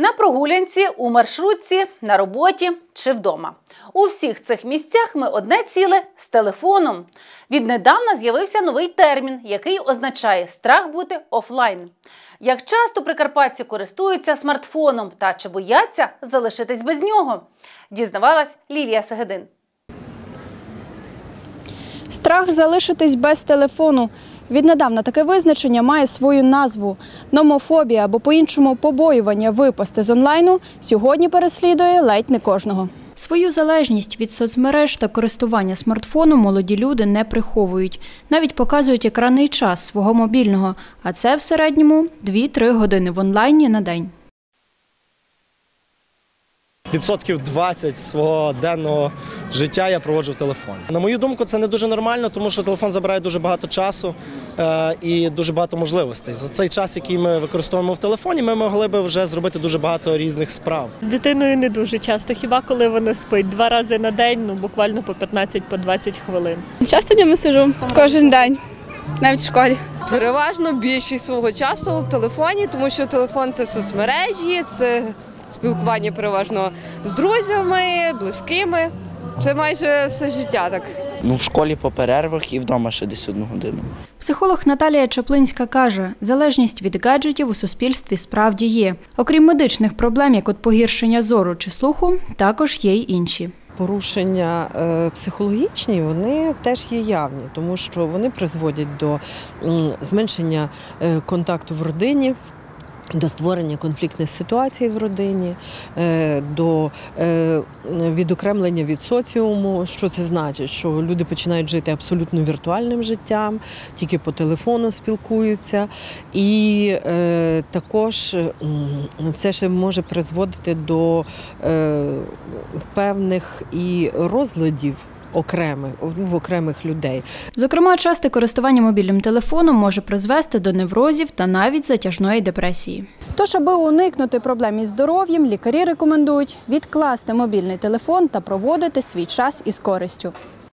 На прогулянці, у маршрутці, на роботі чи вдома. У всіх цих місцях ми одне ціле з телефоном. Віднедавна з'явився новий термін, який означає страх бути офлайн. Як часто прикарпатці користуються смартфоном та чи бояться залишитись без нього? Дізнавалась Лілія Сегедин. Страх залишитись без телефону. Віднедавна таке визначення має свою назву. Номофобія або по-іншому побоювання випасти з онлайну сьогодні переслідує ледь не кожного. Свою залежність від соцмереж та користування смартфоном молоді люди не приховують. Навіть показують екранний час свого мобільного, а це в середньому 2-3 години в онлайні на день. Відсотків 20 свого денного життя я проводжу в телефоні. На мою думку, це не дуже нормально, тому що телефон забирає дуже багато часу е, і дуже багато можливостей. За цей час, який ми використовуємо в телефоні, ми могли би вже зробити дуже багато різних справ. З дитиною не дуже часто, хіба коли вона спить два рази на день, ну буквально по 15-20 по 20 хвилин. Часто днями сижу кожен день, навіть в школі. Переважно більшість свого часу в телефоні, тому що телефон це соцмережі, це спілкування переважно з друзями, близькими. Це майже все життя так. Ну, в школі по перервах і вдома ще десь одну годину. Психолог Наталія Чаплинська каже, залежність від гаджетів у суспільстві справді є. Окрім медичних проблем, як от погіршення зору чи слуху, також є й інші. Порушення е, психологічні вони теж є явні, тому що вони призводять до зменшення е, контакту в родині. До створення конфліктних ситуацій в родині, е, до е, відокремлення від соціуму. Що це значить? Що люди починають жити абсолютно віртуальним життям, тільки по телефону спілкуються, і е, також це ще може призводити до певних і розладів окремих в окремих людей. Зокрема, часте користування мобільним телефоном може призвести до неврозів та навіть затяжної депресії. Тож, аби уникнути проблем із здоров'ям, лікарі рекомендують відкласти мобільний телефон та проводити свій час із користю.